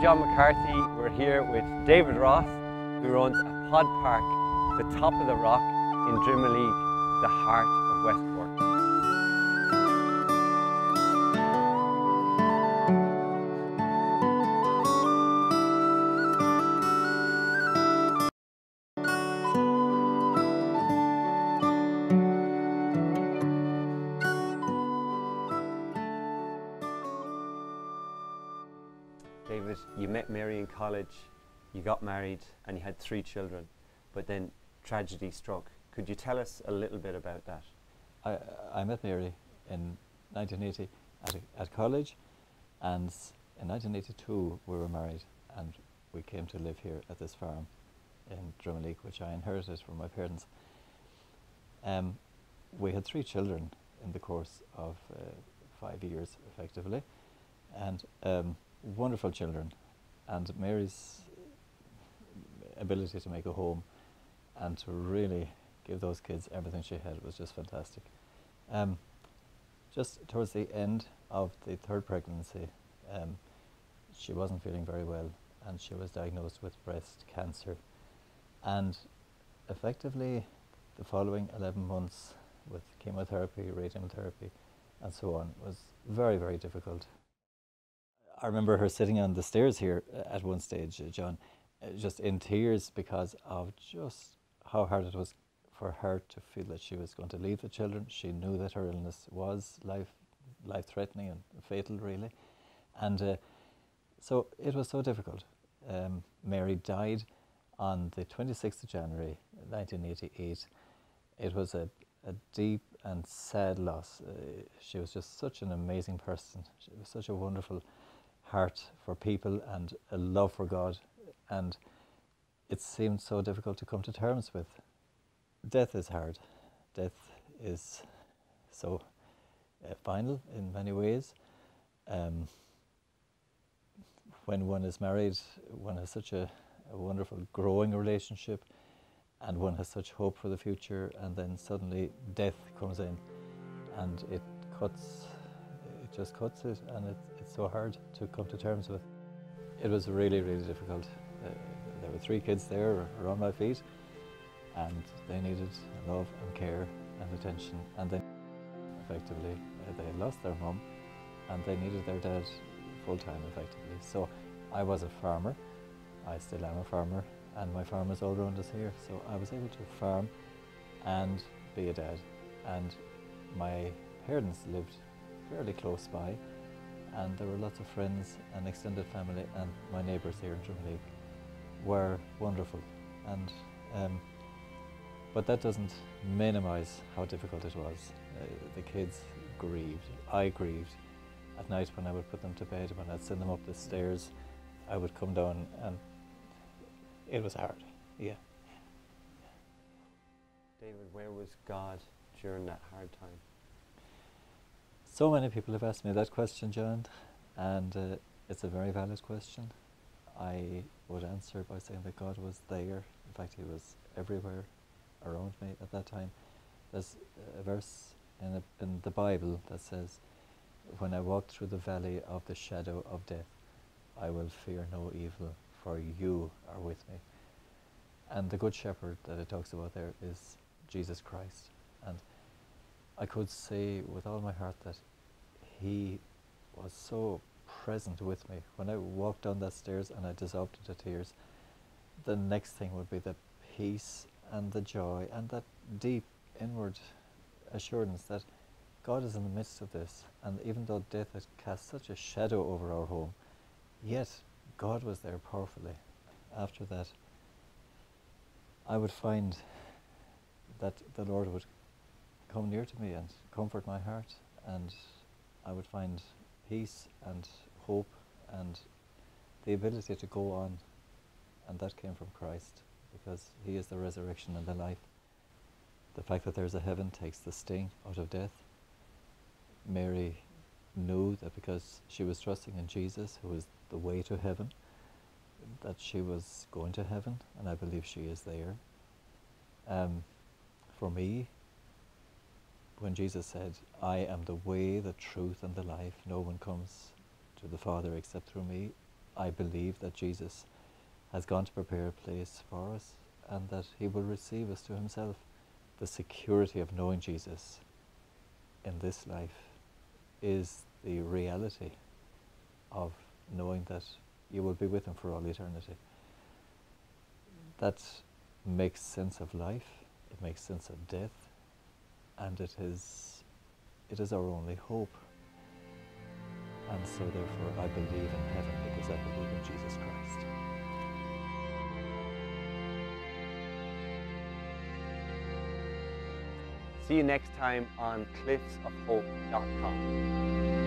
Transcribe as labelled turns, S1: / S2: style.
S1: John McCarthy. We're here with David Ross, who runs a pod park, the top of the rock in Drimoleague, the heart of West David, you met Mary in college, you got married, and you had three children, but then tragedy struck. Could you tell us a little bit about that?
S2: I, I met Mary in 1980 at, at college, and in 1982 we were married, and we came to live here at this farm in Drimoleague, which I inherited from my parents. Um, we had three children in the course of uh, five years, effectively, and um, wonderful children. And Mary's ability to make a home and to really give those kids everything she had was just fantastic. Um, just towards the end of the third pregnancy, um, she wasn't feeling very well and she was diagnosed with breast cancer. And effectively, the following 11 months with chemotherapy, radiotherapy, and so on was very, very difficult. I remember her sitting on the stairs here uh, at one stage, uh, John, uh, just in tears because of just how hard it was for her to feel that she was going to leave the children. She knew that her illness was life, life threatening and fatal, really. And uh, so it was so difficult. Um, Mary died on the 26th of January 1988. It was a, a deep and sad loss. Uh, she was just such an amazing person. She was such a wonderful heart for people and a love for God. And it seemed so difficult to come to terms with. Death is hard. Death is so uh, final in many ways. Um, when one is married, one has such a, a wonderful growing relationship and one has such hope for the future, and then suddenly death comes in and it cuts, it just cuts it, and it, so hard to come to terms with. It was really, really difficult. Uh, there were three kids there around my feet, and they needed love and care and attention, and then effectively uh, they had lost their mum, and they needed their dad full time effectively. So I was a farmer, I still am a farmer, and my farm is all around us here. So I was able to farm and be a dad. And my parents lived fairly close by, and there were lots of friends and extended family, and my neighbours here in Drimoleague were wonderful. And um, but that doesn't minimise how difficult it was. Uh, the kids grieved. I grieved. At night when I would put them to bed, when I'd send them up the stairs, I would come down and it was hard. Yeah.
S1: David, where was God during that hard time?
S2: So many people have asked me that question, John, and uh, it's a very valid question. I would answer by saying that God was there. In fact, He was everywhere around me at that time. There's a verse in the, in the Bible that says, When I walk through the valley of the shadow of death, I will fear no evil, for you are with me. And the Good Shepherd that it talks about there is Jesus Christ. And I could say with all my heart that He was so present with me. When I walked down that stairs and I dissolved into tears, the next thing would be the peace and the joy and that deep inward assurance that God is in the midst of this. And even though death had cast such a shadow over our home, yet God was there powerfully. After that, I would find that the Lord would come near to me and comfort my heart, and I would find peace and hope and the ability to go on. And that came from Christ because He is the resurrection and the life. The fact that there's a heaven takes the sting out of death. Mary knew that because she was trusting in Jesus, who is the way to heaven, that she was going to heaven, and I believe she is there. Um, for me, when Jesus said, I am the way, the truth, and the life, no one comes to the Father except through me, I believe that Jesus has gone to prepare a place for us and that he will receive us to himself. The security of knowing Jesus in this life is the reality of knowing that you will be with him for all eternity. That makes sense of life, it makes sense of death, and it is, it is our only hope. And so therefore I believe in heaven because I believe in Jesus Christ.
S1: See you next time on cliffsofhope.com.